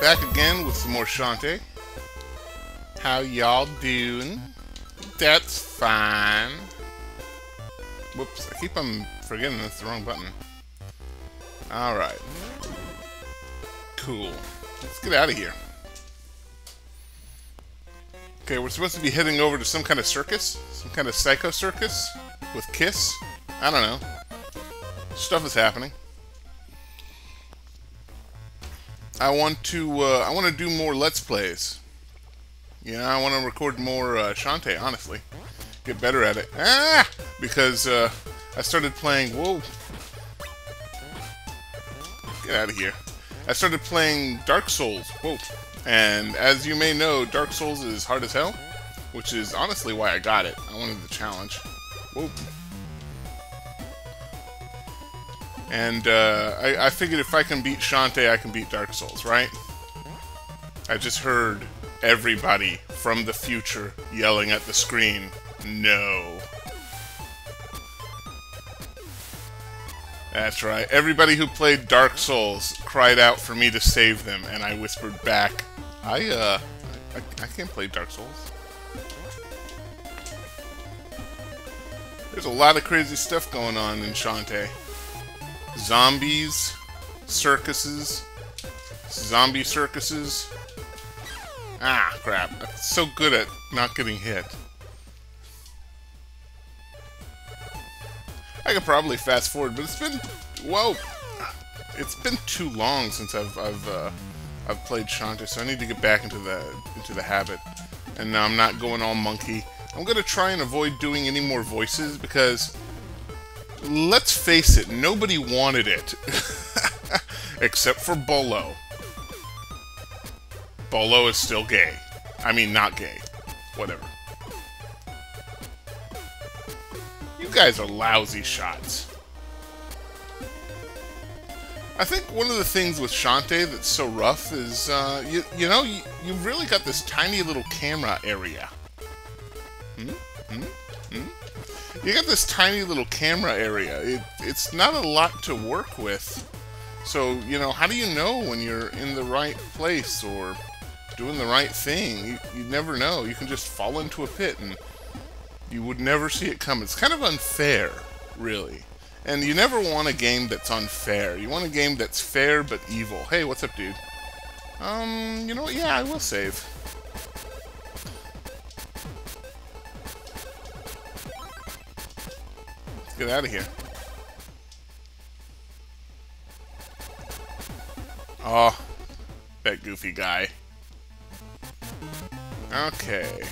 back again with some more Shantae. How y'all doing? That's fine. Whoops, I keep on forgetting that's the wrong button. Alright. Cool. Let's get out of here. Okay, we're supposed to be heading over to some kind of circus? Some kind of psycho circus? With Kiss? I don't know. Stuff is happening. I want to uh, I want to do more Let's Plays. Yeah, I want to record more uh, Shantae, honestly. Get better at it. Ah! Because uh, I started playing... Whoa. Get out of here. I started playing Dark Souls. Whoa. And as you may know, Dark Souls is hard as hell. Which is honestly why I got it. I wanted the challenge. Whoa. And uh, I, I figured if I can beat Shantae, I can beat Dark Souls, right? I just heard everybody from the future yelling at the screen, no. That's right. Everybody who played Dark Souls cried out for me to save them, and I whispered back, I, uh, I, I can't play Dark Souls. There's a lot of crazy stuff going on in Shantae zombies, circuses, zombie circuses. Ah, crap. I'm so good at not getting hit. I could probably fast forward, but it's been... Whoa! It's been too long since I've I've uh, I've played Shantae, so I need to get back into the into the habit. And now I'm not going all monkey. I'm gonna try and avoid doing any more voices because let's face it, nobody wanted it. Except for Bolo. Bolo is still gay. I mean, not gay. Whatever. You guys are lousy shots. I think one of the things with Shantae that's so rough is, uh, you, you know, you, you've really got this tiny little camera area. You got this tiny little camera area. It, it's not a lot to work with. So, you know, how do you know when you're in the right place or doing the right thing? You, you never know. You can just fall into a pit and you would never see it come. It's kind of unfair, really. And you never want a game that's unfair. You want a game that's fair but evil. Hey, what's up, dude? Um, you know what? Yeah, I will save. Get out of here. Oh, that goofy guy. Okay.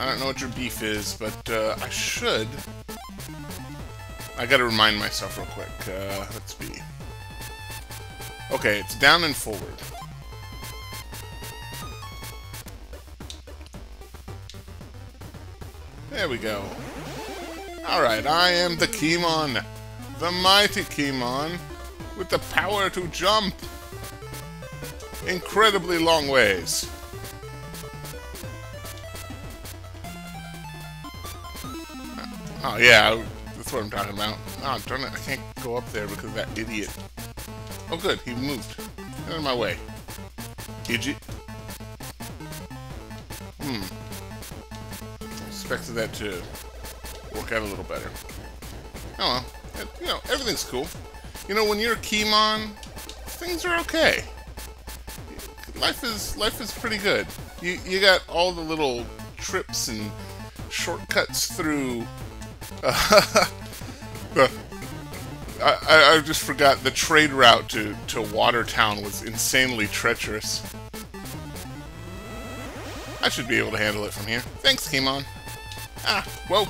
I don't know what your beef is, but uh, I should. I gotta remind myself real quick. Uh, let's be. Okay, it's down and forward. There we go. Alright, I am the Keymon. The mighty Keymon. With the power to jump. Incredibly long ways. Oh yeah, that's what I'm talking about. Oh darn it, I can't go up there because of that idiot. Oh good, he moved. Get out of my way. Idiot. Hmm expected that to work out a little better. Oh well, you know, everything's cool. You know, when you're a Keymon, things are okay. Life is life is pretty good. You you got all the little trips and shortcuts through. Uh, I, I just forgot the trade route to, to Watertown was insanely treacherous. I should be able to handle it from here. Thanks, Keymon. Ah, whoa.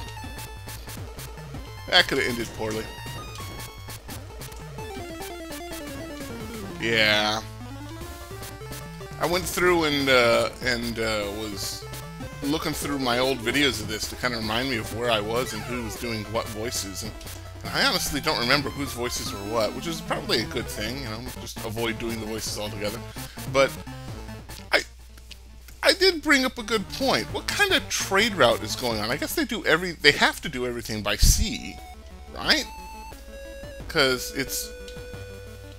That could have ended poorly. Yeah. I went through and uh, and uh, was looking through my old videos of this to kind of remind me of where I was and who was doing what voices. And I honestly don't remember whose voices were what, which is probably a good thing, you know, just avoid doing the voices altogether. But bring up a good point. What kind of trade route is going on? I guess they do every they have to do everything by sea, right? Because it's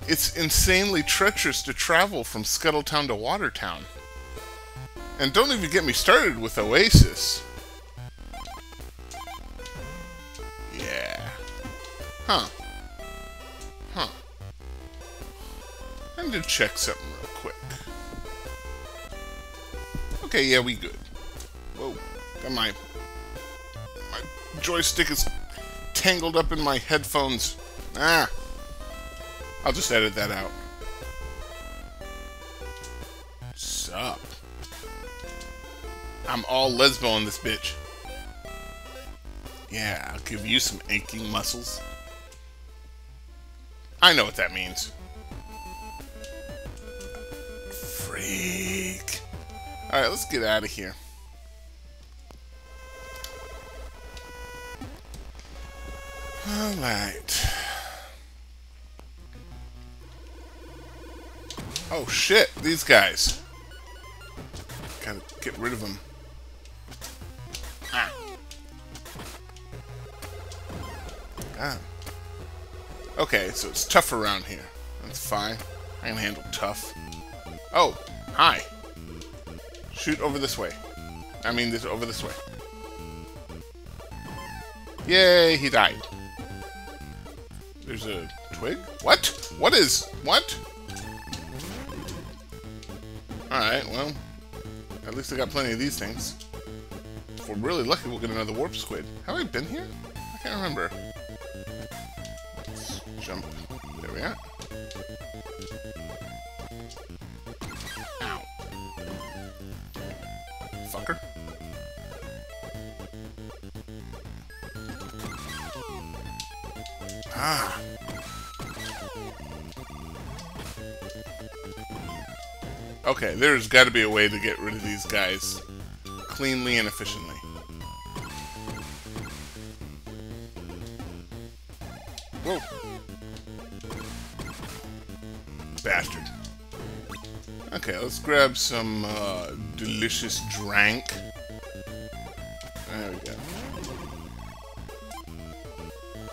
it's insanely treacherous to travel from Scuttletown to Watertown. And don't even get me started with Oasis. Yeah. Huh. Huh. I need to check something real quick. Okay, yeah, we good. Whoa. Got my... My joystick is tangled up in my headphones. Ah. I'll just edit that out. Sup? I'm all lesbo on this bitch. Yeah, I'll give you some aching muscles. I know what that means. Freak. Alright, let's get out of here. Alright. Oh shit, these guys. Gotta get rid of them. Ah. Ah. Okay, so it's tough around here. That's fine. I can handle tough. Oh, hi. Shoot over this way. I mean, this over this way. Yay, he died. There's a twig? What? What is... What? Alright, well... At least I got plenty of these things. If we're really lucky, we'll get another warp squid. Have I been here? I can't remember. Let's jump. There we are. Fucker. Ah. Okay, there's got to be a way to get rid of these guys cleanly and efficiently. Let's grab some uh, delicious drank. There we go.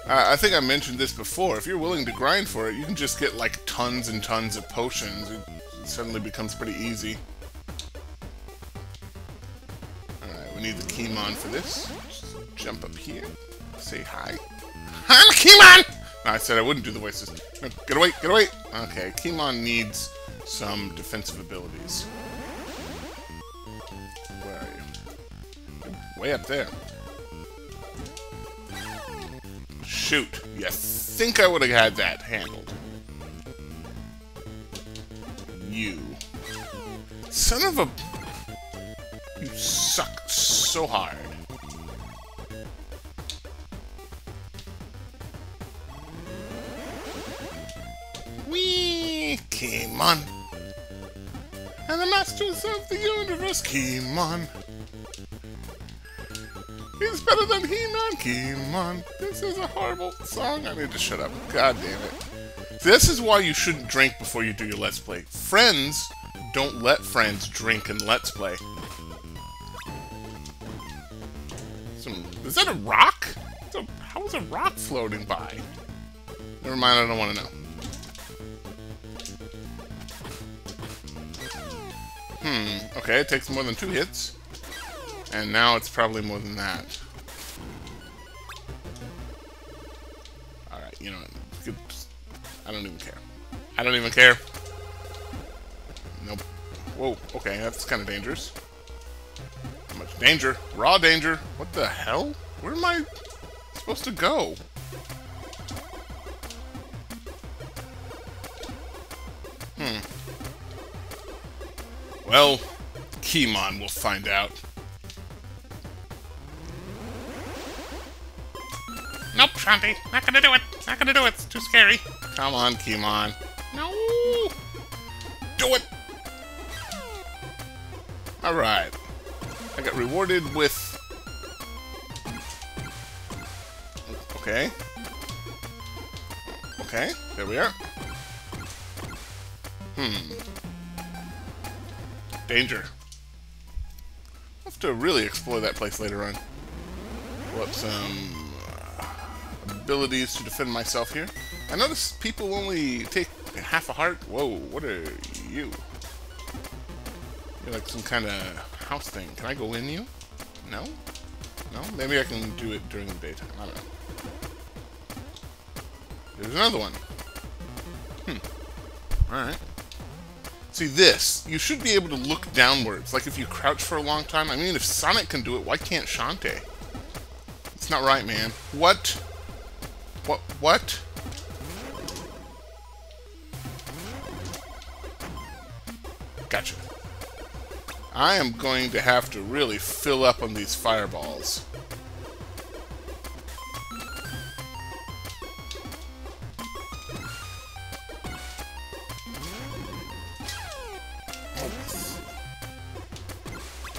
I think I mentioned this before. If you're willing to grind for it, you can just get like tons and tons of potions. It suddenly becomes pretty easy. Alright, we need the Keymon for this. Just jump up here. Say hi. I'm a Keymon! No, I said I wouldn't do the voices. No, get away, get away! Okay, Keymon needs some defensive abilities. Where are you? Way up there. Shoot. You think I would have had that handled. You. Son of a... You suck so hard. Wee! And the masters of the universe. He's better than He-Man, Keymon. This is a horrible song. I need to shut up. God damn it. This is why you shouldn't drink before you do your Let's Play. Friends don't let friends drink and Let's Play. Some, is that a rock? A, how is a rock floating by? Never mind, I don't want to know. Hmm, okay, it takes more than two hits. And now it's probably more than that. Alright, you know? I don't even care. I don't even care. Nope. Whoa, okay, that's kind of dangerous. How much danger? Raw danger? What the hell? Where am I supposed to go? Well, Keymon will find out. Nope, Shantae. Not gonna do it. Not gonna do it. It's too scary. Come on, Keymon. No! Do it! Alright. I got rewarded with... Okay. Okay, there we are. Hmm. Danger. I'll have to really explore that place later on. Pull up some abilities to defend myself here. I notice people only take half a heart? Whoa, what are you? You're like some kind of house thing. Can I go in you? No? No? Maybe I can do it during the daytime. I don't know. There's another one. Hmm. Alright. See, this, you should be able to look downwards. Like if you crouch for a long time. I mean, if Sonic can do it, why can't Shantae? It's not right, man. What? What? What? Gotcha. I am going to have to really fill up on these fireballs.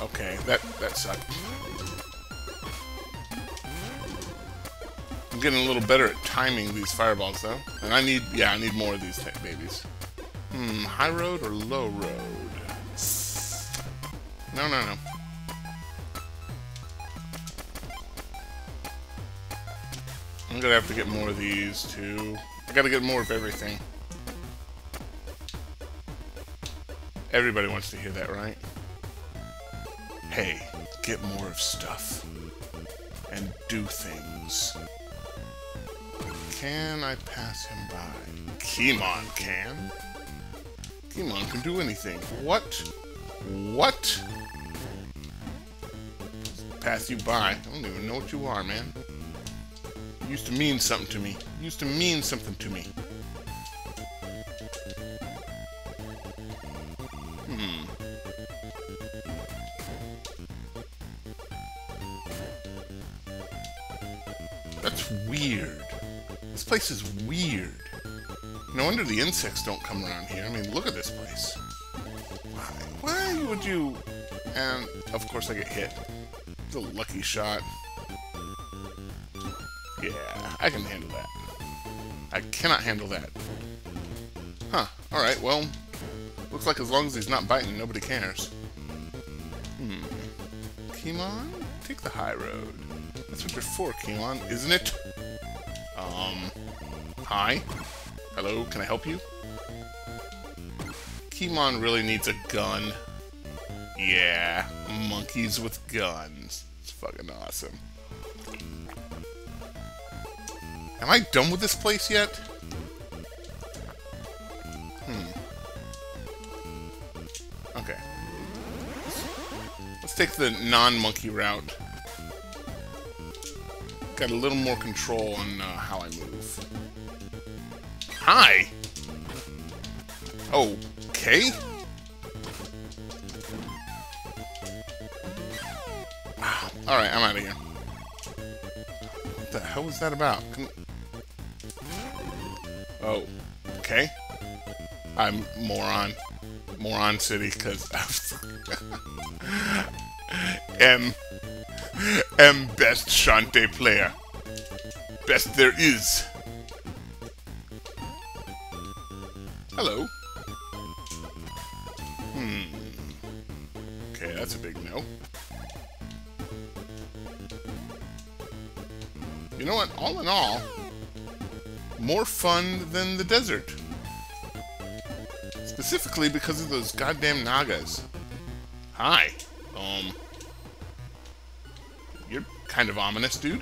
Okay, that, that sucked. I'm getting a little better at timing these fireballs, though. And I need, yeah, I need more of these babies. Hmm, high road or low road? No, no, no. I'm gonna have to get more of these, too. I gotta get more of everything. Everybody wants to hear that, right? Hey, get more of stuff. And do things. Can I pass him by? Keemon can. Keemon can do anything. What? What? Pass you by. I don't even know what you are, man. used to mean something to me. used to mean something to me. Place is weird. No wonder the insects don't come around here. I mean, look at this place. Why, why would you... And, of course, I get hit. It's a lucky shot. Yeah, I can handle that. I cannot handle that. Huh. Alright, well... Looks like as long as he's not biting, nobody cares. Hmm. Keemon? Take the high road. That's what you're for, Keemon, isn't it? Um... Hi? Hello, can I help you? Keemon really needs a gun. Yeah, monkeys with guns. It's fucking awesome. Am I done with this place yet? Hmm. Okay. Let's take the non-monkey route. Got a little more control on uh, how I move. Hi! Okay. Alright, I'm out of here. What the hell was that about? Oh, okay. I'm moron. Moron City, because M M best Shantae player. Best there is. Hello. Hmm. Okay, that's a big no. You know what? All in all, more fun than the desert. Specifically because of those goddamn Nagas. Hi. Kind of ominous, dude.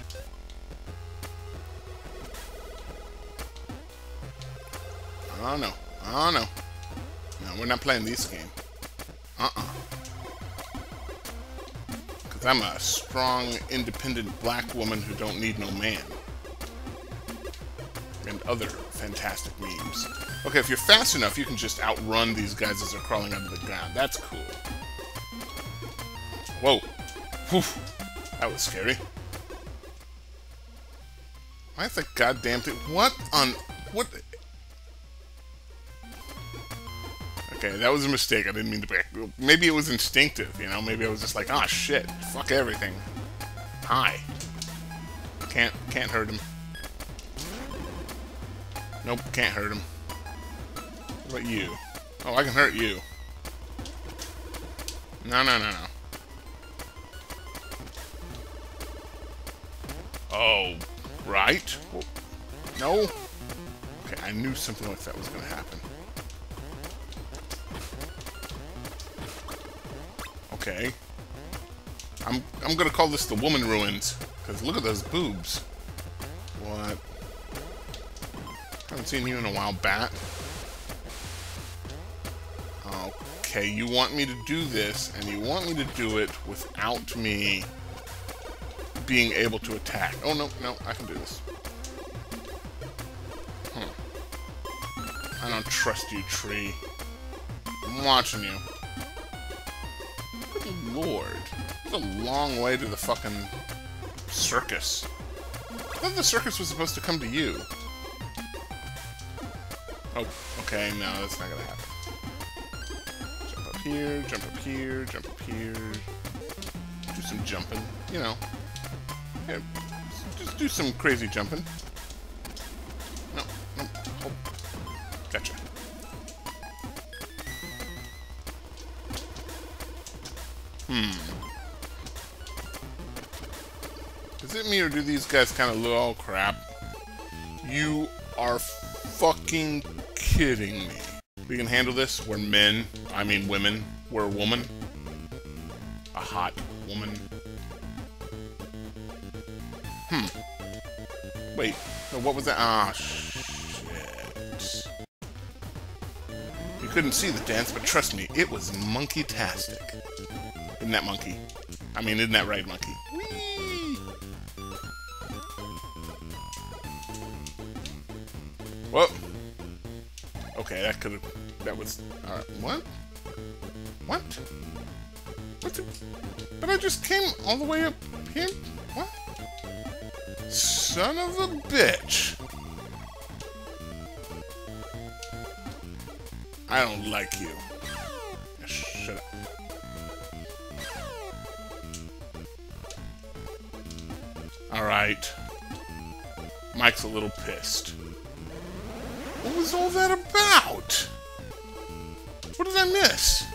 Oh no. Oh no. No, we're not playing this game. Uh-uh. Because I'm a strong, independent black woman who don't need no man. And other fantastic memes. Okay, if you're fast enough, you can just outrun these guys as they're crawling under the ground. That's cool. Whoa. Whew. That was scary. Why is that goddamn thing? What on... What... Okay, that was a mistake. I didn't mean to break. Maybe it was instinctive, you know? Maybe I was just like, ah, oh, shit. Fuck everything. Hi. Can't, can't hurt him. Nope, can't hurt him. What about you? Oh, I can hurt you. No, no, no, no. Oh, right? No? Okay. I knew something like that was going to happen. Okay. I'm I'm gonna call this the woman ruins. Because look at those boobs. What? Haven't seen you in a while, Bat. Okay, you want me to do this, and you want me to do it without me being able to attack. Oh, no, no, I can do this. Hmm. I don't trust you, tree. I'm watching you. Good lord. It's a long way to the fucking circus. I thought the circus was supposed to come to you. Oh, okay, no, that's not gonna happen. Jump up here, jump up here, jump up here. Do some jumping, you know. Yeah, just do some crazy jumping. No, no, hold. Gotcha. Hmm. Is it me or do these guys kind of look, oh crap. You are fucking kidding me. We can handle this. We're men. I mean women. We're a woman. A hot woman. Hmm. Wait. No, what was that? Ah, shit. You couldn't see the dance, but trust me, it was monkey-tastic. Isn't that monkey? I mean, isn't that right, monkey? Whee! Whoa. Okay, that could have... That was... Alright, what? What? What the... But I just came all the way up here? Son of a bitch! I don't like you. Shut up. Alright. Mike's a little pissed. What was all that about? What did I miss?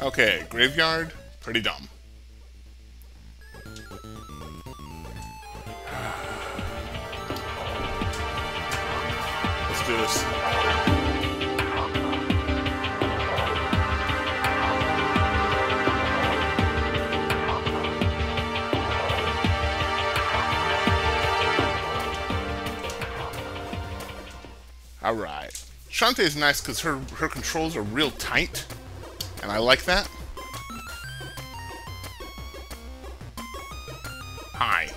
Okay, graveyard. Pretty dumb. Shantae is nice because her, her controls are real tight, and I like that. Hi.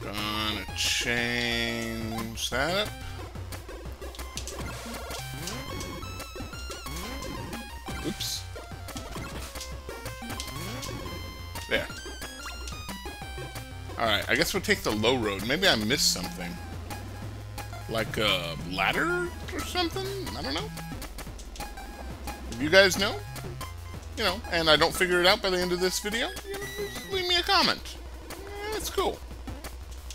Gonna change that up. Oops. There. Alright, I guess we'll take the low road. Maybe I missed something. Like a ladder or something? I don't know. If you guys know, you know, and I don't figure it out by the end of this video, you know, just leave me a comment. It's cool.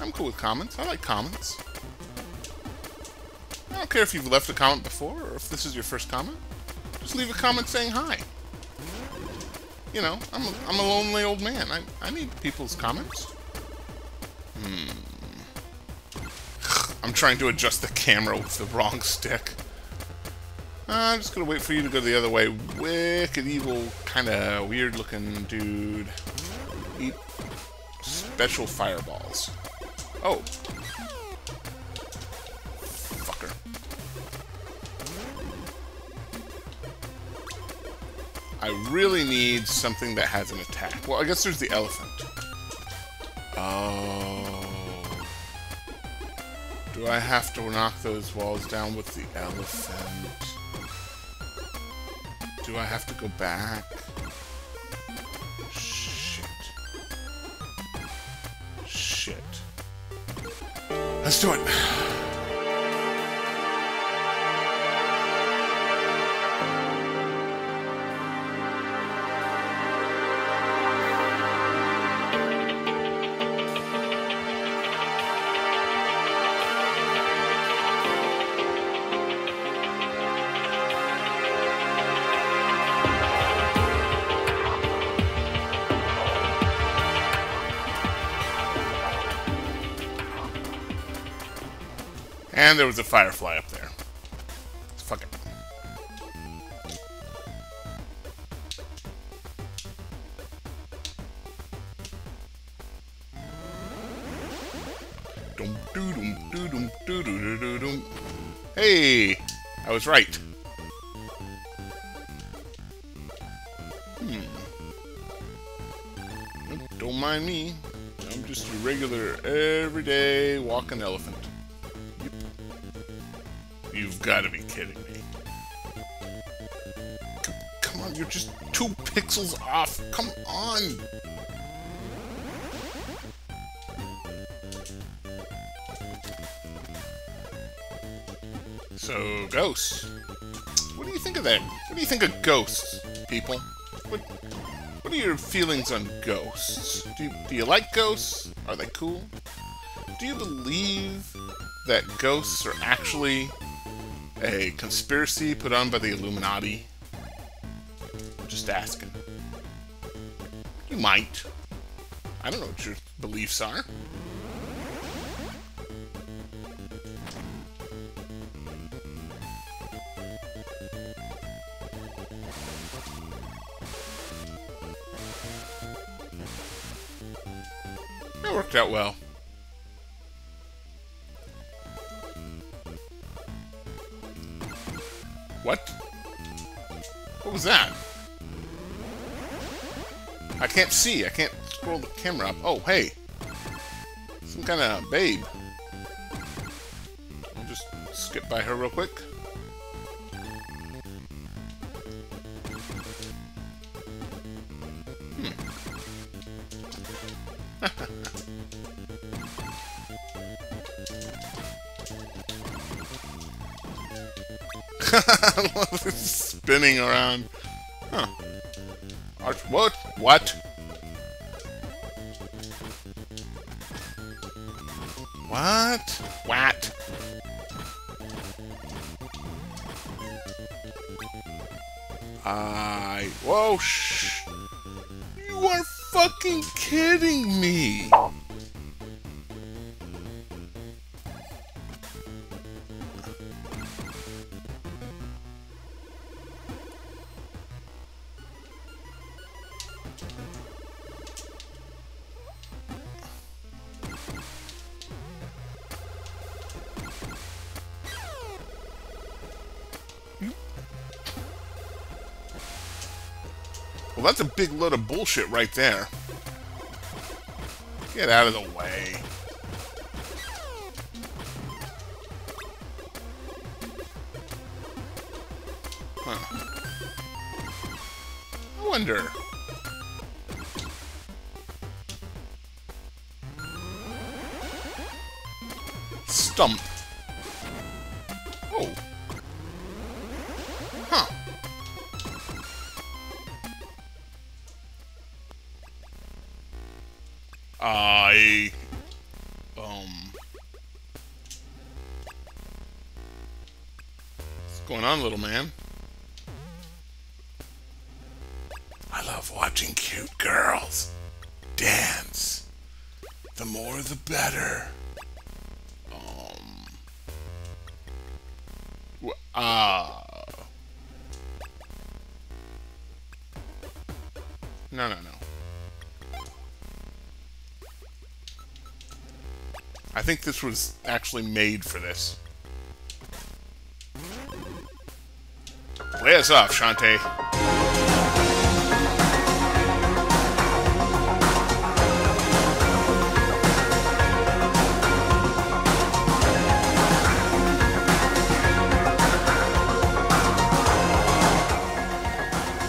I'm cool with comments. I like comments. I don't care if you've left a comment before or if this is your first comment. Just leave a comment saying hi. You know, I'm a, I'm a lonely old man. I, I need people's comments. Hmm. I'm trying to adjust the camera with the wrong stick. Uh, I'm just gonna wait for you to go the other way. Wicked evil, kind of weird looking dude. Eat special fireballs. Oh. Fucker. I really need something that has an attack. Well, I guess there's the elephant. Oh. Do I have to knock those walls down with the elephant? Do I have to go back? Shit. Shit. Let's do it. And there was a firefly up there. Fuck it. Hey, I was right. Hmm. Don't mind me. I'm just a regular, everyday walking elephant. You've got to be kidding me. C come on, you're just two pixels off. Come on. So, ghosts. What do you think of that? What do you think of ghosts, people? What, what are your feelings on ghosts? Do you, do you like ghosts? Are they cool? Do you believe that ghosts are actually a conspiracy put on by the Illuminati? I'm just asking. You might. I don't know what your beliefs are. That worked out well. That? I can't see. I can't scroll the camera up. Oh, hey. Some kind of babe. I'll just skip by her real quick. Hmm. I love this spinning around. Huh. Arch what? What? What? What? I... Whoa, shh. You are fucking kidding me. Well, that's a big load of bullshit right there. Get out of the way. Huh. I wonder. Stump. I... Um... What's going on, little man? I love watching cute girls dance. The more the better. Um... Ah... Uh, no, no, no. Think this was actually made for this. Play us off, Shantae.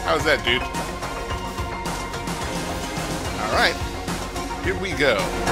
How's that, dude? Alright. Here we go.